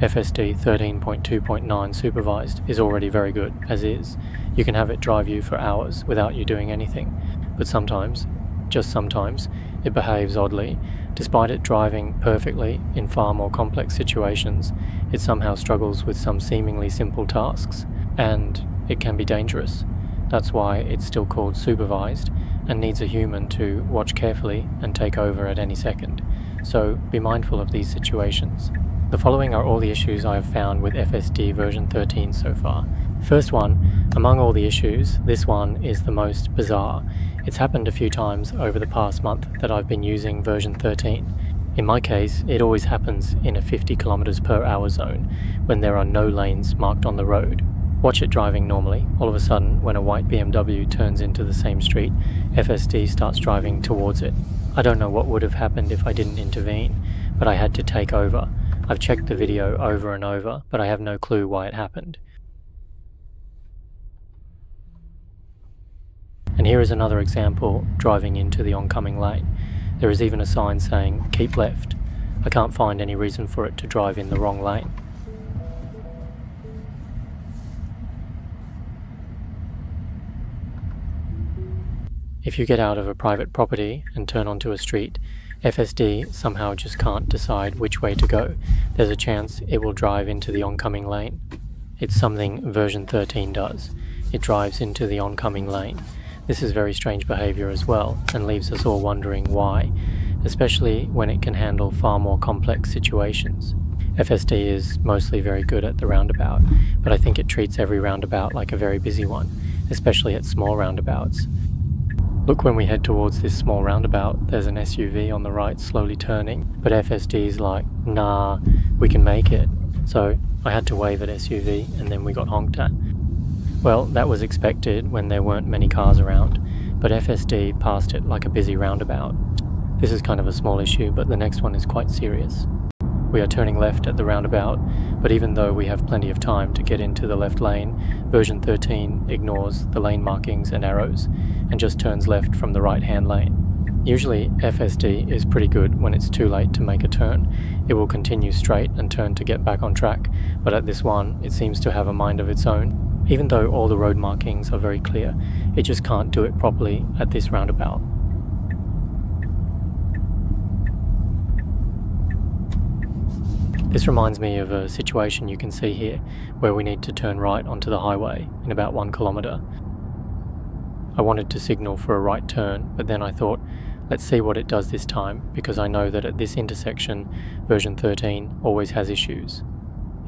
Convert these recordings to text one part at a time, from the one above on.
FSD 13.2.9 supervised is already very good, as is. You can have it drive you for hours without you doing anything, but sometimes, just sometimes, it behaves oddly. Despite it driving perfectly in far more complex situations, it somehow struggles with some seemingly simple tasks, and it can be dangerous. That's why it's still called supervised and needs a human to watch carefully and take over at any second. So be mindful of these situations. The following are all the issues I have found with FSD version 13 so far. First one, among all the issues, this one is the most bizarre. It's happened a few times over the past month that I've been using version 13. In my case, it always happens in a 50 km per hour zone when there are no lanes marked on the road. Watch it driving normally, all of a sudden, when a white BMW turns into the same street, FSD starts driving towards it. I don't know what would have happened if I didn't intervene, but I had to take over. I've checked the video over and over, but I have no clue why it happened. And here is another example driving into the oncoming lane. There is even a sign saying, keep left. I can't find any reason for it to drive in the wrong lane. If you get out of a private property and turn onto a street, FSD somehow just can't decide which way to go. There's a chance it will drive into the oncoming lane. It's something version 13 does. It drives into the oncoming lane. This is very strange behavior as well, and leaves us all wondering why, especially when it can handle far more complex situations. FSD is mostly very good at the roundabout, but I think it treats every roundabout like a very busy one, especially at small roundabouts. Look when we head towards this small roundabout, there's an SUV on the right slowly turning, but FSD's like, nah, we can make it. So I had to wave at SUV and then we got honked at. Well, that was expected when there weren't many cars around, but FSD passed it like a busy roundabout. This is kind of a small issue, but the next one is quite serious. We are turning left at the roundabout, but even though we have plenty of time to get into the left lane, version 13 ignores the lane markings and arrows, and just turns left from the right hand lane. Usually FSD is pretty good when it's too late to make a turn. It will continue straight and turn to get back on track, but at this one it seems to have a mind of its own. Even though all the road markings are very clear, it just can't do it properly at this roundabout. This reminds me of a situation you can see here, where we need to turn right onto the highway in about one kilometre. I wanted to signal for a right turn, but then I thought, let's see what it does this time, because I know that at this intersection, version 13 always has issues.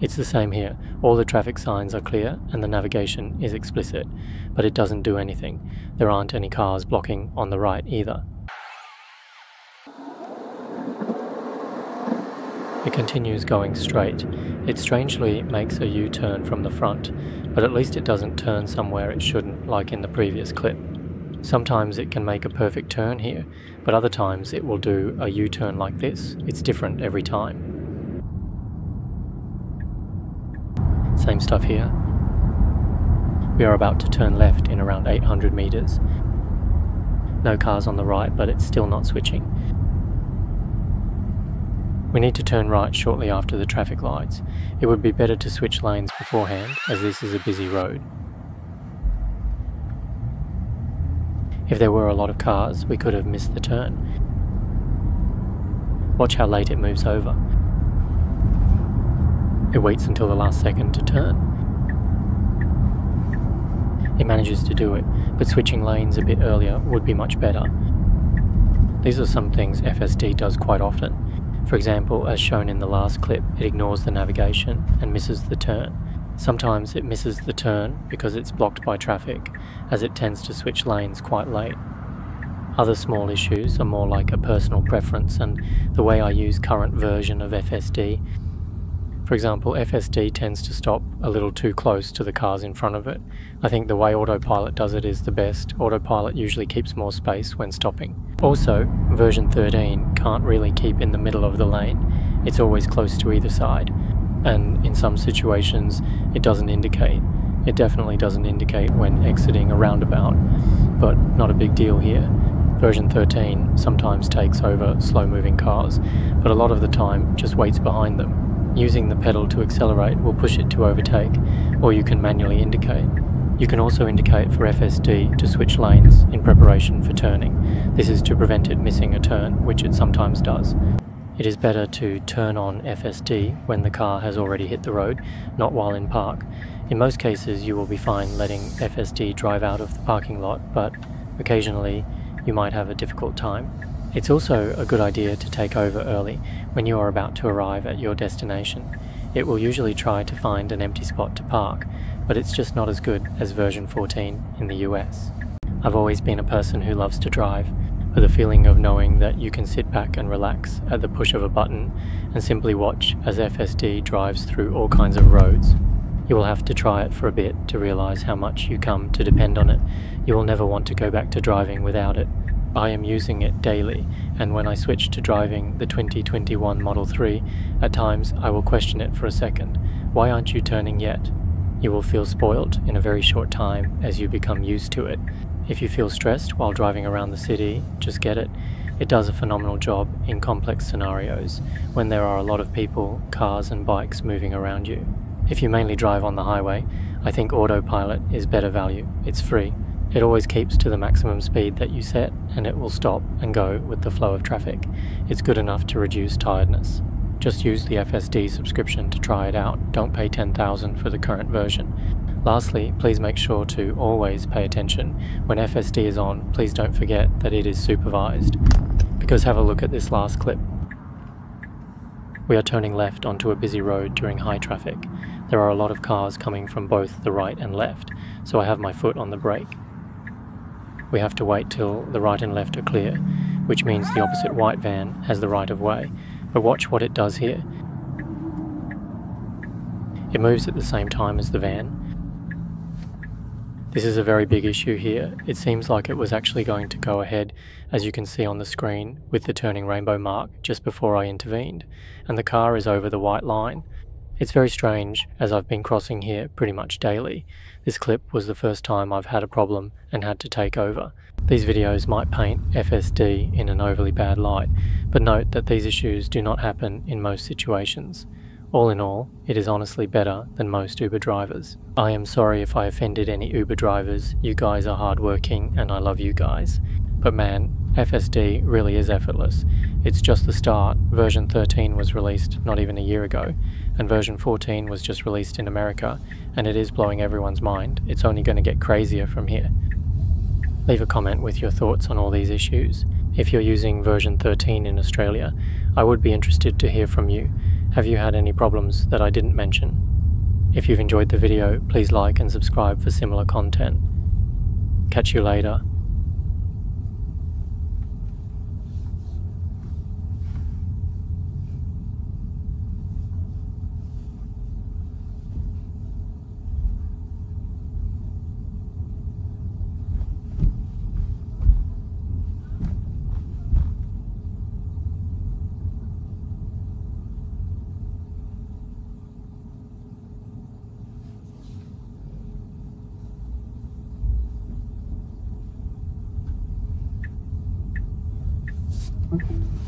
It's the same here, all the traffic signs are clear and the navigation is explicit, but it doesn't do anything. There aren't any cars blocking on the right either. It continues going straight. It strangely makes a U-turn from the front, but at least it doesn't turn somewhere it shouldn't like in the previous clip. Sometimes it can make a perfect turn here, but other times it will do a U-turn like this. It's different every time. Same stuff here. We are about to turn left in around 800 meters. No cars on the right, but it's still not switching. We need to turn right shortly after the traffic lights. It would be better to switch lanes beforehand, as this is a busy road. If there were a lot of cars, we could have missed the turn. Watch how late it moves over. It waits until the last second to turn. It manages to do it, but switching lanes a bit earlier would be much better. These are some things FSD does quite often. For example, as shown in the last clip, it ignores the navigation and misses the turn. Sometimes it misses the turn because it's blocked by traffic, as it tends to switch lanes quite late. Other small issues are more like a personal preference and the way I use current version of FSD for example, FSD tends to stop a little too close to the cars in front of it. I think the way Autopilot does it is the best. Autopilot usually keeps more space when stopping. Also, version 13 can't really keep in the middle of the lane. It's always close to either side. And in some situations, it doesn't indicate. It definitely doesn't indicate when exiting a roundabout, but not a big deal here. Version 13 sometimes takes over slow moving cars, but a lot of the time just waits behind them Using the pedal to accelerate will push it to overtake, or you can manually indicate. You can also indicate for FSD to switch lanes in preparation for turning. This is to prevent it missing a turn, which it sometimes does. It is better to turn on FSD when the car has already hit the road, not while in park. In most cases you will be fine letting FSD drive out of the parking lot, but occasionally you might have a difficult time. It's also a good idea to take over early when you are about to arrive at your destination. It will usually try to find an empty spot to park, but it's just not as good as version 14 in the US. I've always been a person who loves to drive, but the feeling of knowing that you can sit back and relax at the push of a button and simply watch as FSD drives through all kinds of roads. You will have to try it for a bit to realise how much you come to depend on it. You will never want to go back to driving without it. I am using it daily, and when I switch to driving the 2021 Model 3, at times I will question it for a second. Why aren't you turning yet? You will feel spoilt in a very short time as you become used to it. If you feel stressed while driving around the city, just get it. It does a phenomenal job in complex scenarios when there are a lot of people, cars, and bikes moving around you. If you mainly drive on the highway, I think autopilot is better value. It's free it always keeps to the maximum speed that you set and it will stop and go with the flow of traffic. It's good enough to reduce tiredness. Just use the FSD subscription to try it out, don't pay 10,000 for the current version. Lastly, please make sure to always pay attention. When FSD is on, please don't forget that it is supervised. Because have a look at this last clip. We are turning left onto a busy road during high traffic. There are a lot of cars coming from both the right and left, so I have my foot on the brake we have to wait till the right and left are clear, which means the opposite white van has the right of way. But watch what it does here. It moves at the same time as the van. This is a very big issue here. It seems like it was actually going to go ahead, as you can see on the screen, with the turning rainbow mark just before I intervened, and the car is over the white line. It's very strange, as I've been crossing here pretty much daily. This clip was the first time I've had a problem and had to take over. These videos might paint FSD in an overly bad light, but note that these issues do not happen in most situations. All in all, it is honestly better than most Uber drivers. I am sorry if I offended any Uber drivers, you guys are hardworking and I love you guys. But man, FSD really is effortless. It's just the start. Version 13 was released not even a year ago, and version 14 was just released in America, and it is blowing everyone's mind. It's only going to get crazier from here. Leave a comment with your thoughts on all these issues. If you're using version 13 in Australia, I would be interested to hear from you. Have you had any problems that I didn't mention? If you've enjoyed the video, please like and subscribe for similar content. Catch you later. Okay.